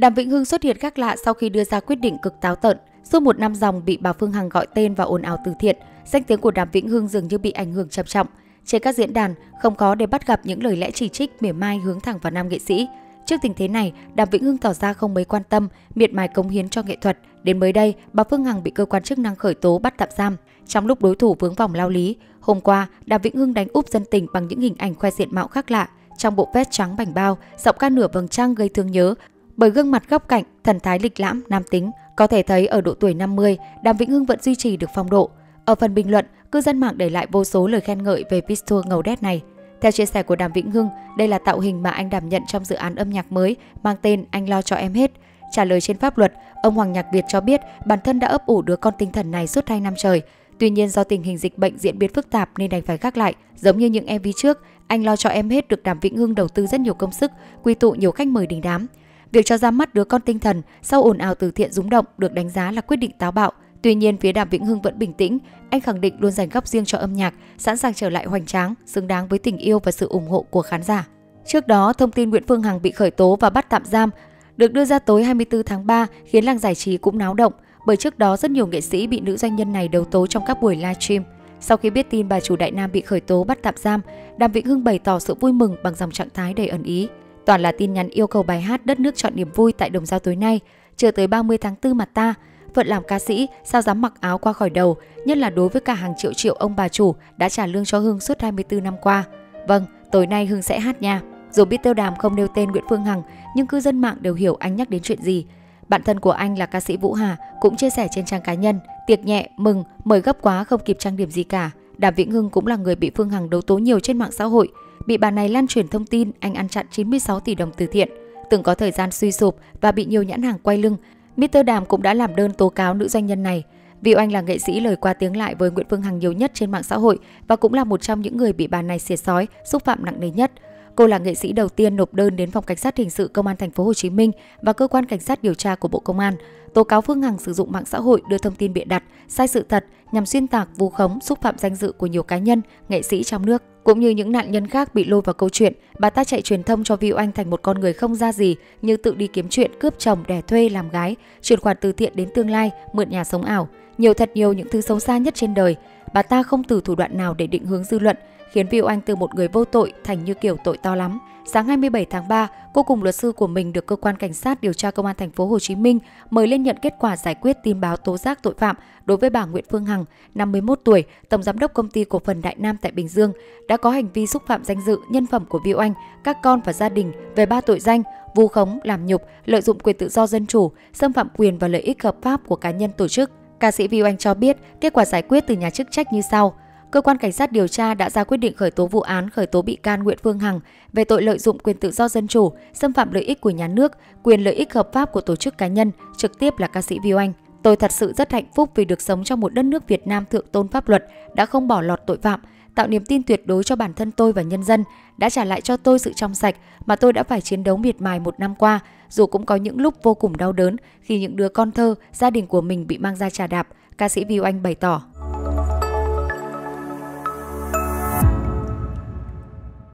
Đàm Vĩnh Hưng xuất hiện khác lạ sau khi đưa ra quyết định cực táo tợn. Suốt một năm dòng bị bà Phương Hằng gọi tên và ồn ào từ thiện, danh tiếng của Đàm Vĩnh Hưng dường như bị ảnh hưởng trầm trọng. Trên các diễn đàn, không có để bắt gặp những lời lẽ chỉ trích mỉa mai hướng thẳng vào nam nghệ sĩ. Trước tình thế này, Đàm Vĩnh Hưng tỏ ra không mấy quan tâm, miệt mài cống hiến cho nghệ thuật. Đến mới đây, bà Phương Hằng bị cơ quan chức năng khởi tố bắt tạm giam. Trong lúc đối thủ vướng vòng lao lý, hôm qua, Đàm Vĩnh Hưng đánh úp dân tình bằng những hình ảnh khoe diện mạo khác lạ. Trong bộ vest trắng bảnh bao, giọng ca nửa vầng trăng gây thương nhớ, bởi gương mặt góc cạnh, thần thái lịch lãm, nam tính. Có thể thấy ở độ tuổi 50, Đàm Vĩnh Hưng vẫn duy trì được phong độ. Ở phần bình luận, cư dân mạng để lại vô số lời khen ngợi về Pistua ngầu đét này. Theo chia sẻ của Đàm Vĩnh Hưng, đây là tạo hình mà anh đảm nhận trong dự án âm nhạc mới mang tên Anh lo cho em hết. Trả lời trên pháp luật, ông Hoàng Nhạc Việt cho biết bản thân đã ấp ủ đứa con tinh thần này suốt 2 năm trời. Tuy nhiên do tình hình dịch bệnh diễn biến phức tạp nên đành phải gác lại. Giống như những MV trước, Anh lo cho em hết được Đàm Vĩnh Hưng đầu tư rất nhiều công sức, quy tụ nhiều khách mời đình đám. Việc cho ra mắt đứa con tinh thần sau ồn ào từ thiện rúng động được đánh giá là quyết định táo bạo. Tuy nhiên, phía Đàm Vĩnh Hưng vẫn bình tĩnh. Anh khẳng định luôn dành góc riêng cho âm nhạc, sẵn sàng trở lại hoành tráng, xứng đáng với tình yêu và sự ủng hộ của khán giả. Trước đó, thông tin Nguyễn Phương Hằng bị khởi tố và bắt tạm giam được đưa ra tối 24 tháng 3 khiến làng giải trí cũng náo động bởi trước đó rất nhiều nghệ sĩ bị nữ doanh nhân này đấu tố trong các buổi livestream. Sau khi biết tin bà chủ Đại Nam bị khởi tố bắt tạm giam, Đàm Vĩnh Hưng bày tỏ sự vui mừng bằng dòng trạng thái đầy ẩn ý. Toàn là tin nhắn yêu cầu bài hát Đất nước chọn niềm vui tại Đồng Giao tối nay, chưa tới 30 tháng 4 mà ta. Phận làm ca sĩ, sao dám mặc áo qua khỏi đầu, nhất là đối với cả hàng triệu triệu ông bà chủ đã trả lương cho Hương suốt 24 năm qua. Vâng, tối nay Hương sẽ hát nha. Dù biết Tiêu Đàm không nêu tên Nguyễn Phương Hằng, nhưng cư dân mạng đều hiểu anh nhắc đến chuyện gì. Bạn thân của anh là ca sĩ Vũ Hà cũng chia sẻ trên trang cá nhân, tiệc nhẹ, mừng, mời gấp quá không kịp trang điểm gì cả. Đàm Vĩnh Hưng cũng là người bị Phương Hằng đấu tố nhiều trên mạng xã hội. Bị bà này lan truyền thông tin anh ăn chặn 96 tỷ đồng từ thiện, từng có thời gian suy sụp và bị nhiều nhãn hàng quay lưng. Mr. Đàm cũng đã làm đơn tố cáo nữ doanh nhân này. Vì anh là nghệ sĩ lời qua tiếng lại với Nguyễn Phương Hằng nhiều nhất trên mạng xã hội và cũng là một trong những người bị bà này xiết sói, xúc phạm nặng nề nhất. Cô là nghệ sĩ đầu tiên nộp đơn đến phòng cảnh sát hình sự công an thành phố Hồ Chí Minh và cơ quan cảnh sát điều tra của Bộ Công an tố cáo Phương Hằng sử dụng mạng xã hội đưa thông tin bịa đặt, sai sự thật nhằm xuyên tạc, vu khống, xúc phạm danh dự của nhiều cá nhân, nghệ sĩ trong nước. Cũng như những nạn nhân khác bị lôi vào câu chuyện, bà ta chạy truyền thông cho Viu Anh thành một con người không ra gì như tự đi kiếm chuyện, cướp chồng, đẻ thuê, làm gái, chuyển khoản từ thiện đến tương lai, mượn nhà sống ảo. Nhiều thật nhiều những thứ xấu xa nhất trên đời. Bà ta không từ thủ đoạn nào để định hướng dư luận, khiến Viu Anh từ một người vô tội thành như kiểu tội to lắm. Sáng 27 tháng 3, cô cùng luật sư của mình được cơ quan cảnh sát điều tra công an thành phố Hồ Chí Minh mời lên nhận kết quả giải quyết tin báo tố giác tội phạm đối với bà Nguyễn Phương Hằng, 51 tuổi, tổng giám đốc công ty cổ phần Đại Nam tại Bình Dương, đã có hành vi xúc phạm danh dự, nhân phẩm của Viu Anh, các con và gia đình về ba tội danh vu khống, làm nhục, lợi dụng quyền tự do dân chủ, xâm phạm quyền và lợi ích hợp pháp của cá nhân tổ chức. Ca sĩ Viu Anh cho biết kết quả giải quyết từ nhà chức trách như sau cơ quan cảnh sát điều tra đã ra quyết định khởi tố vụ án khởi tố bị can Nguyễn Phương Hằng về tội lợi dụng quyền tự do dân chủ, xâm phạm lợi ích của nhà nước, quyền lợi ích hợp pháp của tổ chức cá nhân, trực tiếp là ca sĩ Viu Anh. Tôi thật sự rất hạnh phúc vì được sống trong một đất nước Việt Nam thượng tôn pháp luật, đã không bỏ lọt tội phạm, tạo niềm tin tuyệt đối cho bản thân tôi và nhân dân, đã trả lại cho tôi sự trong sạch mà tôi đã phải chiến đấu miệt mài một năm qua, dù cũng có những lúc vô cùng đau đớn khi những đứa con thơ, gia đình của mình bị mang ra trà đạp, ca sĩ Viu Anh bày tỏ.